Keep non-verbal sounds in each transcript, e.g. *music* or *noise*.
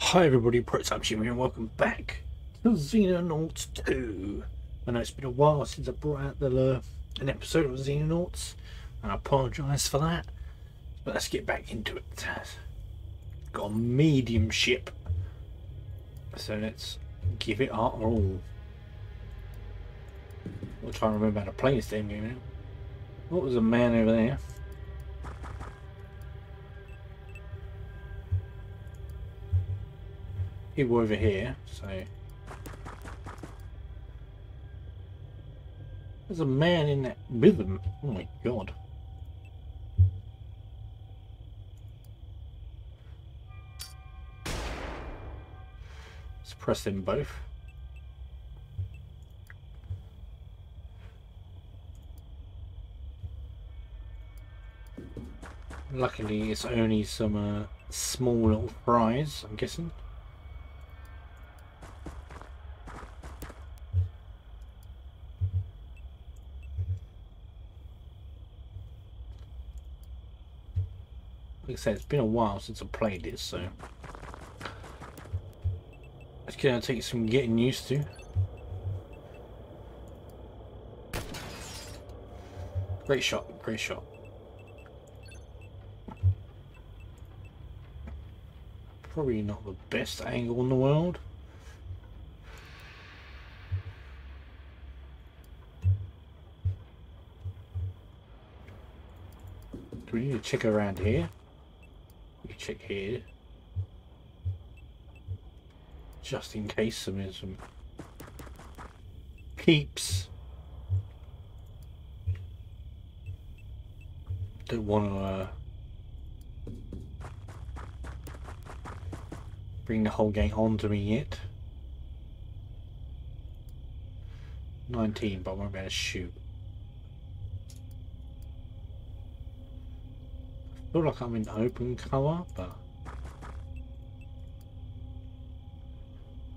Hi everybody, Prototype Jimmy and welcome back to Xenonauts 2. I know it's been a while since I brought out the, uh, an episode of Xenonauts and I apologise for that. But let's get back into it. Got a medium ship. So let's give it our all. I'll try and remember how to play this damn game now. What was a man over there? People over here, so... There's a man in that them. Oh my god. Let's press them both. Luckily, it's only some uh, small little fries, I'm guessing. Said, it's been a while since I played this, so it's gonna take some getting used to. Great shot, great shot. Probably not the best angle in the world. Do we need to check around here? Check here. Just in case some some keeps. Don't want to uh, bring the whole gang onto me yet. 19, but I won't be able to shoot. Feel like I'm in open cover, but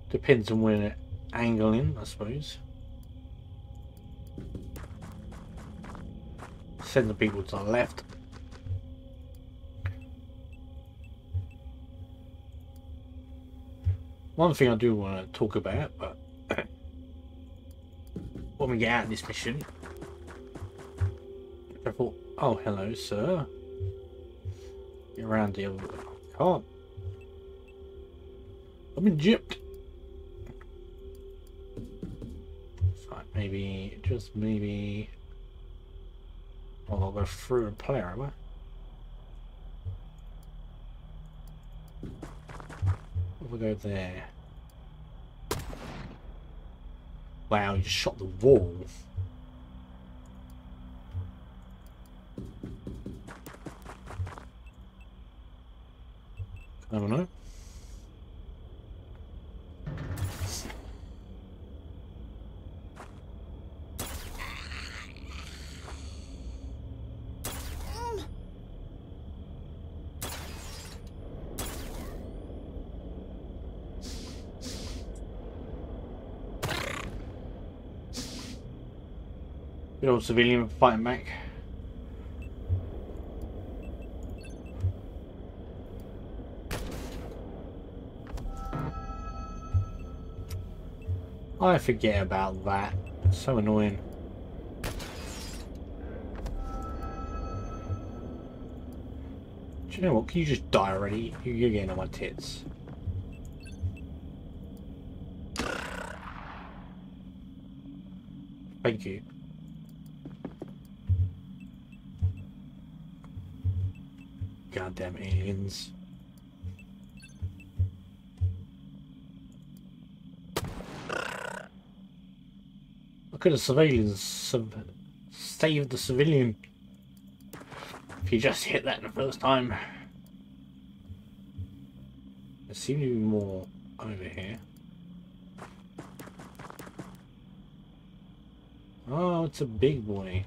depends on where angling, I suppose. Send the people to the left. One thing I do want to talk about, but *coughs* when we get out of this mission, I thought, oh hello sir, Get around the other Can't. I've been gypped. Right, maybe, just maybe... Well, I'll go through a player, am I? We'll go there. Wow, you shot the wall. I don't know. Old civilian fighting back. I forget about that. It's so annoying. Do you know what? Can you just die already? You're getting on my tits. Thank you. Goddamn aliens. could have civilians saved the civilian if you just hit that the first time. There seems to be more over here. Oh, it's a big boy.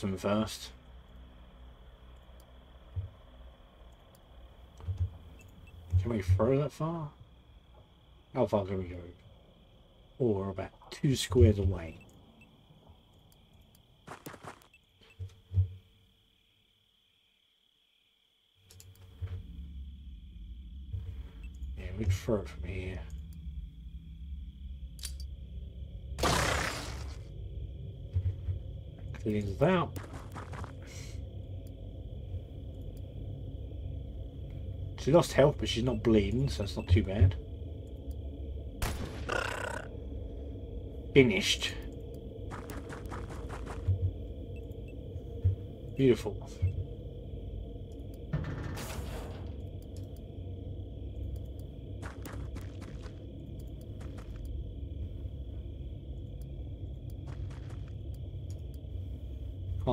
First. Can we throw that far? How far can we go? Or about two squares away. Yeah, we'd throw it from here. Cleans out. She lost health, but she's not bleeding, so it's not too bad. Finished. Beautiful.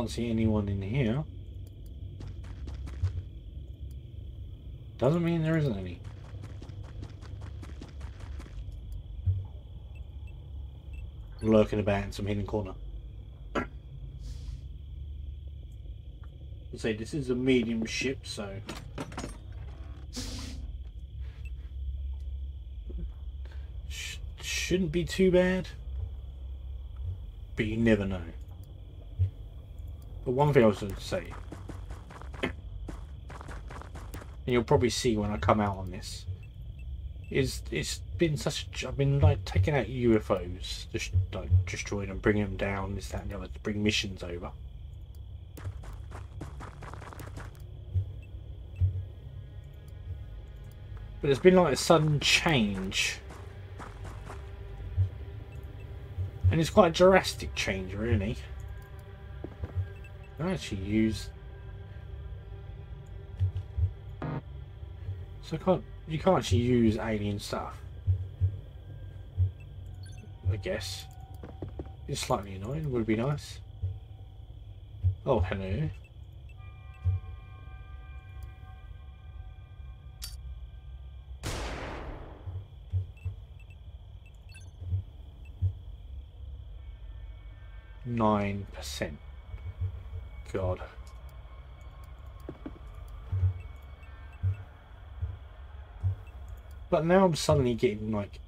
Can't see anyone in here. Doesn't mean there isn't any. Lurking about in some hidden corner. say this is a medium ship, so Sh shouldn't be too bad. But you never know. But one thing I was going to say, and you'll probably see when I come out on this, is it's been such. I've been like taking out UFOs, just like destroying them, bringing them down, this, that, and the other, to bring missions over. But there's been like a sudden change. And it's quite a drastic change, really. I actually use... So I can't, you can't actually use alien stuff. I guess. It's slightly annoying, would be nice. Oh, hello. Nine percent. God. But now I'm suddenly getting like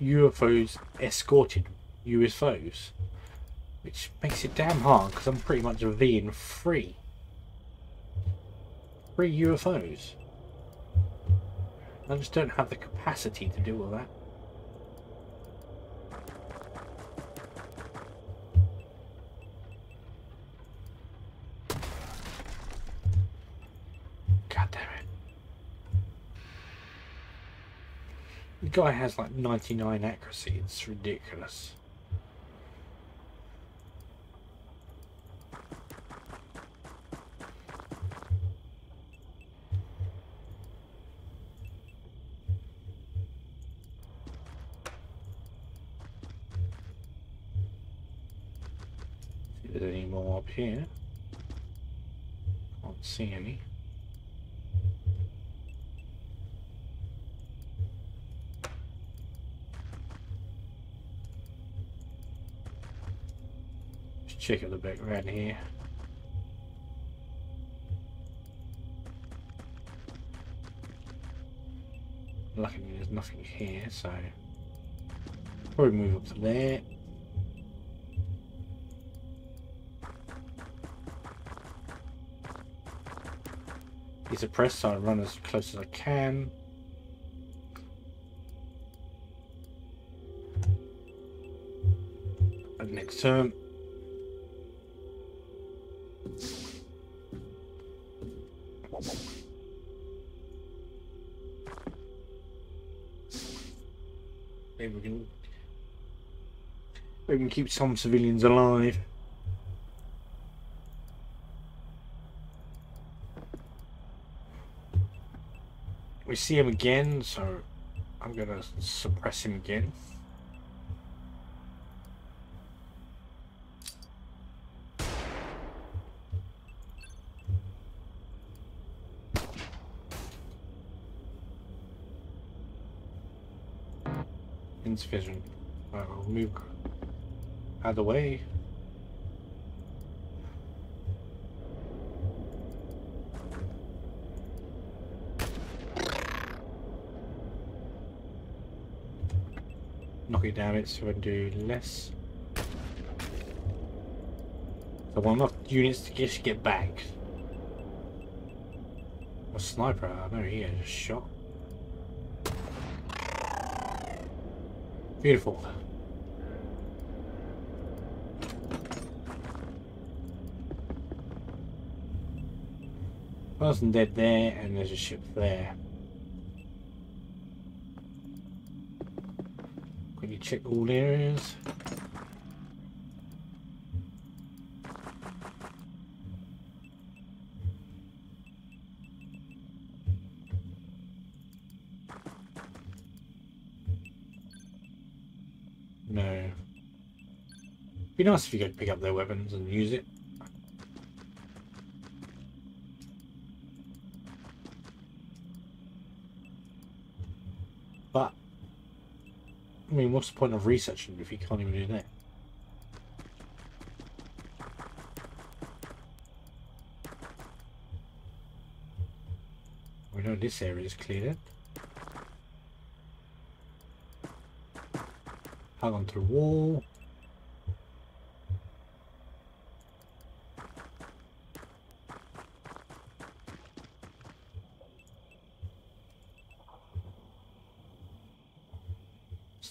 UFOs escorted UFOs, which makes it damn hard because I'm pretty much a V in free. Free UFOs. I just don't have the capacity to do all that. Guy has like 99 accuracy. It's ridiculous. See if there's any more up here. Can't see any. Check at the back right here. Luckily there's nothing here, so probably move up to there. He's suppressed, so I run as close as I can. And next turn. Maybe we can we can keep some civilians alive. We see him again, so I'm gonna suppress him again. Insufficient. I will move out of the way. knock it down bit so I do less. So one enough units to just get back. A sniper, I know he had a shot. Beautiful. Person dead there, and there's a ship there. Quickly check all areas. Be nice if you could pick up their weapons and use it. But, I mean, what's the point of researching if you can't even do that? We know this area is cleared. Hang on to the wall.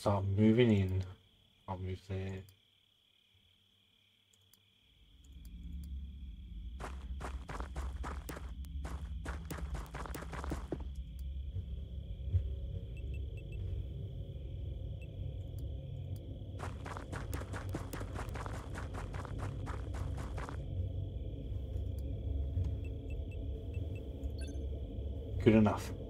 Start moving in. I'll move there. Good enough.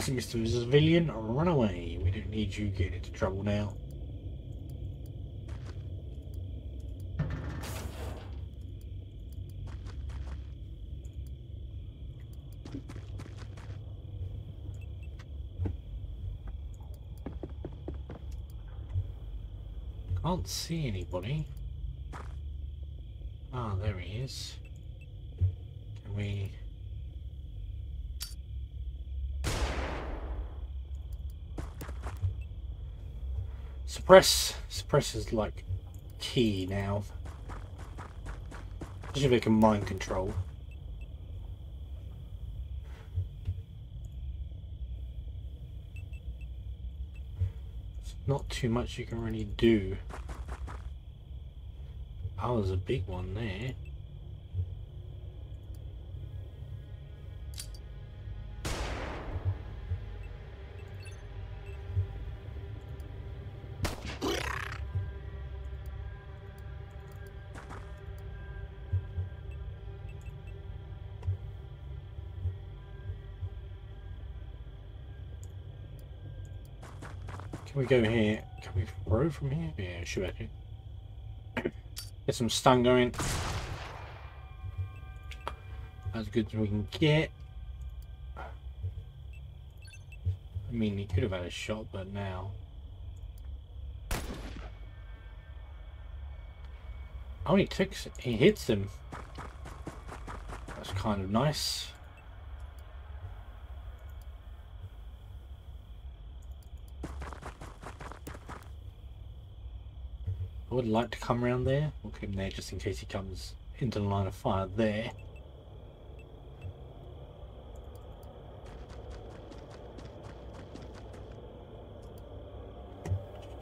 I think Mr. Civilian, run away. We don't need you getting into trouble now. Can't see anybody. Ah, there he is. Can we... Suppress. Suppress is like key now. Especially if they can mind control. It's not too much you can really do. Oh, there's a big one there. We go here? Can we throw from here? Yeah, actually. Get some stun going. As good as we can get. I mean, he could have had a shot, but now. Oh, he takes, he hits him. That's kind of nice. I would like to come around there. We'll keep him there just in case he comes into the line of fire there.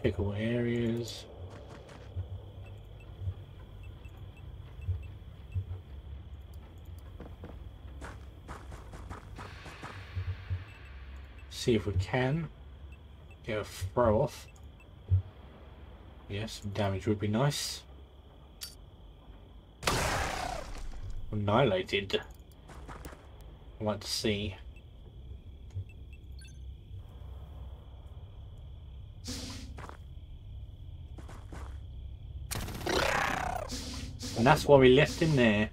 Pick all areas. See if we can get a throw off. Yes, damage would be nice. Annihilated. I'd like to see. And that's why we left him there.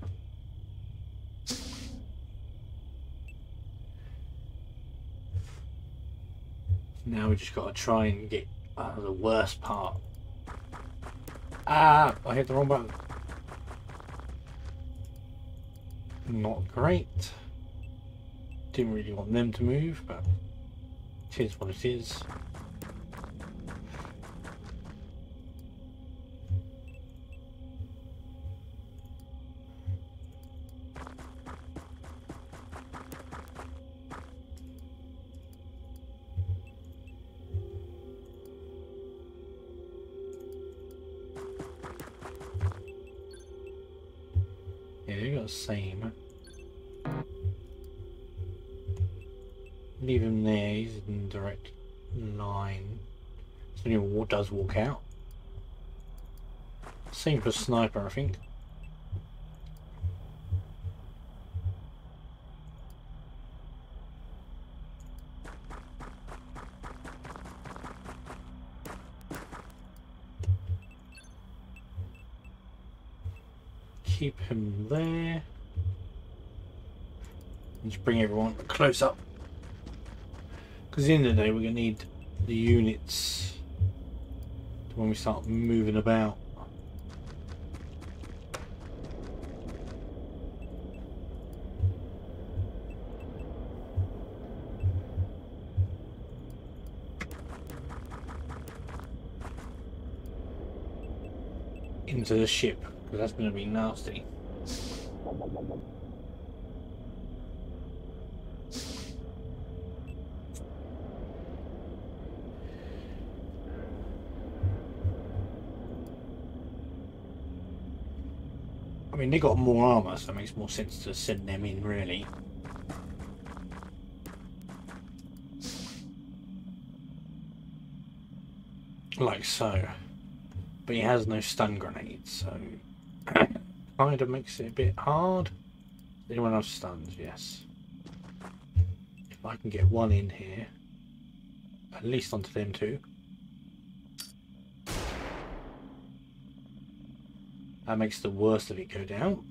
Now we just got to try and get uh, the worst part. Ah, I hit the wrong button. Not great. Didn't really want them to move, but it is what it is. Same. Leave him there, he's in direct line. So he does walk out. Same for sniper, I think. Keep him there. Just bring everyone close up. Because at the end of the day, we're going to need the units when we start moving about. Into the ship, because that's going to be nasty. I mean, they got more armor, so it makes more sense to send them in, really. Like so. But he has no stun grenades, so *clears throat* kind of makes it a bit hard. Anyone else stuns? Yes. If I can get one in here, at least onto them two. That makes the worst of it go down.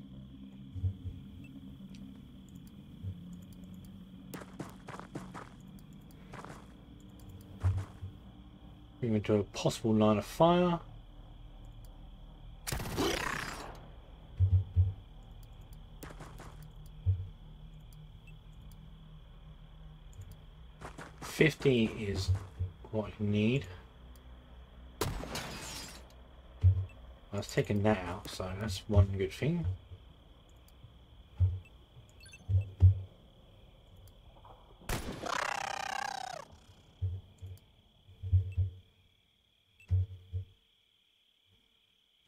Bring them to a possible line of fire. Fifty is what you need. I was taking that out, so that's one good thing.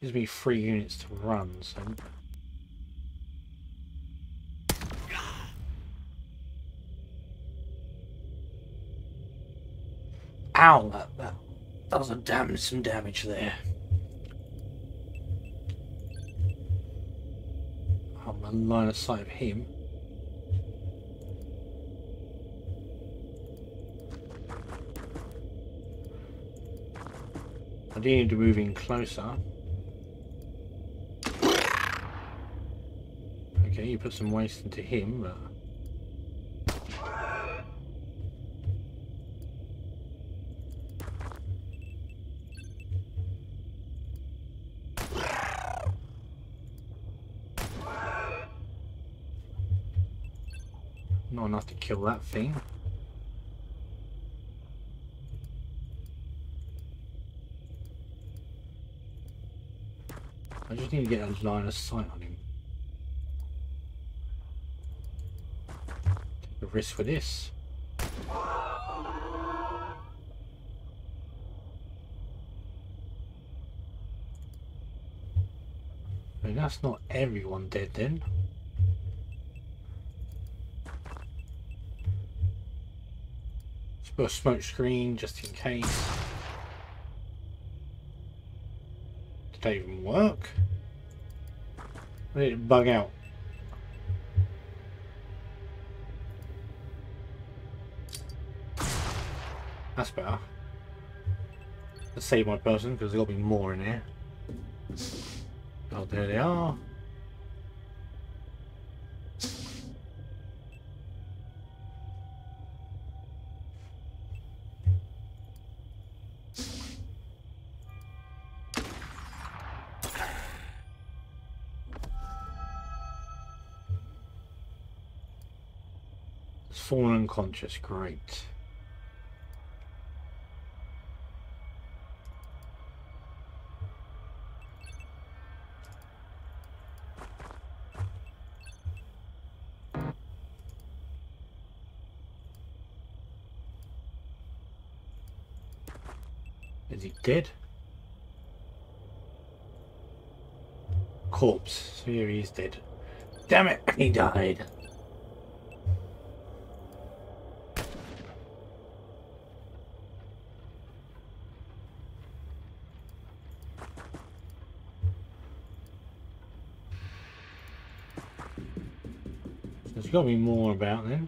Gives me three units to run, so Ow, that, that, that was a damn some damage there. I'm on line of sight of him. I do need to move in closer. Okay, you put some waste into him, but... kill that thing. I just need to get a line of sight on him. Take a risk for this. I mean, that's not everyone dead then. A smoke screen just in case. Did that even work? Or did it bug out? That's better. Let's save my person because there'll be more in here. Oh, there they are. Fallen unconscious. Great. Is he dead? Corpse. So here he is dead. Damn it, he died. There's got to be more about then.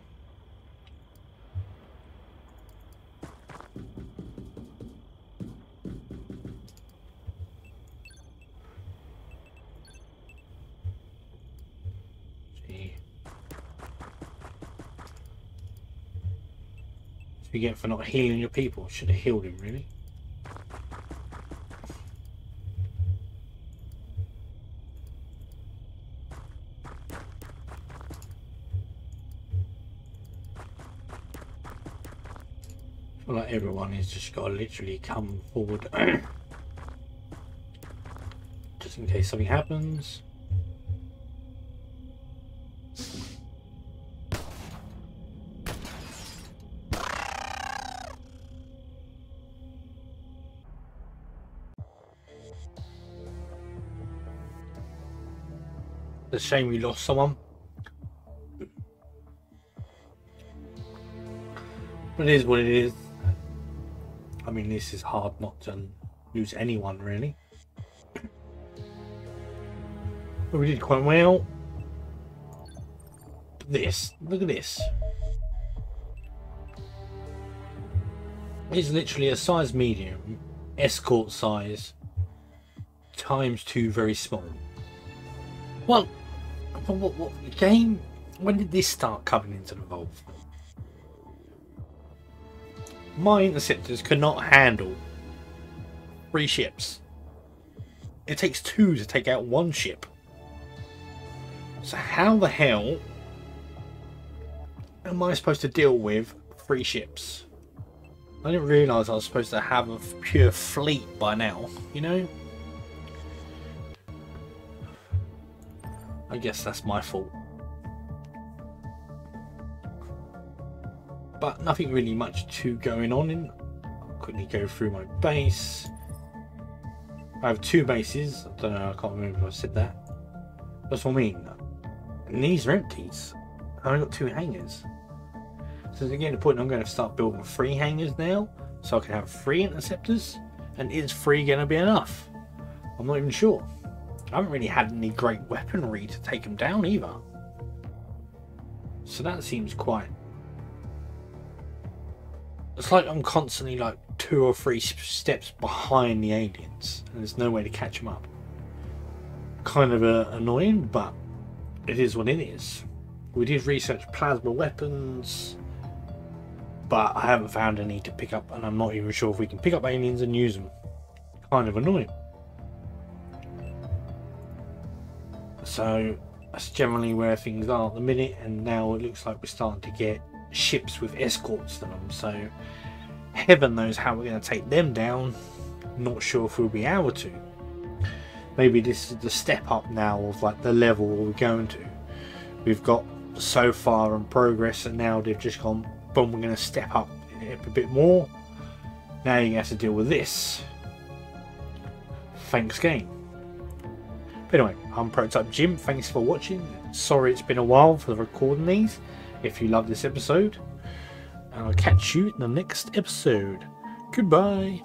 you get for not healing your people. Should have healed him, really. I everyone has just got to literally come forward. *clears throat* just in case something happens. It's a shame we lost someone. But it is what it is. I mean, this is hard not to lose anyone, really. But we did quite well. This, look at this. It's literally a size medium, escort size, times two very small. Well, what, what, game? When did this start coming into the fold? My interceptors cannot handle three ships. It takes two to take out one ship. So how the hell am I supposed to deal with three ships? I didn't realise I was supposed to have a pure fleet by now, you know? I guess that's my fault. But nothing really much to going on in. Quickly go through my base. I have two bases. I don't know, I can't remember if I said that. That's what I mean. And these are empties. I've only got two hangars. So get the point I'm going to start building three hangars now. So I can have three interceptors. And is three going to be enough? I'm not even sure. I haven't really had any great weaponry to take them down either. So that seems quite... It's like I'm constantly like two or three steps behind the aliens and there's no way to catch them up. Kind of uh, annoying, but it is what it is. We did research plasma weapons, but I haven't found any to pick up and I'm not even sure if we can pick up aliens and use them. Kind of annoying. So that's generally where things are at the minute and now it looks like we're starting to get ships with escorts to them so heaven knows how we're going to take them down not sure if we'll be able to maybe this is the step up now of like the level we're going to we've got so far in progress and now they've just gone boom we're going to step up a bit more now you have to deal with this thanks game but anyway, I'm Prototype Jim. Thanks for watching. Sorry it's been a while for recording these. If you love this episode, and I'll catch you in the next episode. Goodbye.